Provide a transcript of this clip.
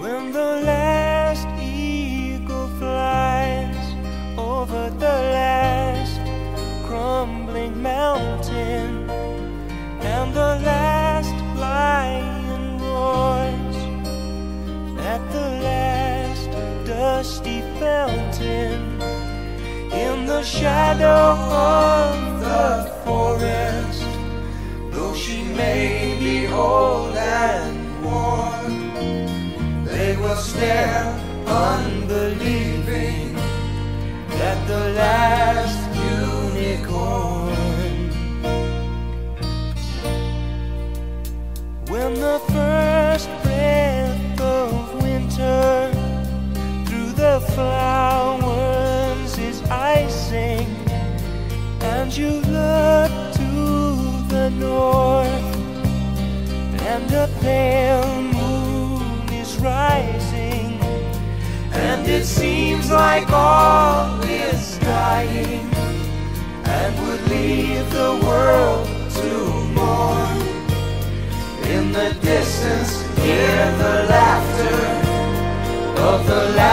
When the last eagle flies over the last crumbling mountain, and the last lion roars at the last dusty fountain, in the shadow of the forest, stare unbelieving at the last unicorn. When the first breath of winter through the flowers is icing, and you look to the north, and a pale it seems like all is dying, and would leave the world to mourn. In the distance, hear the laughter of the.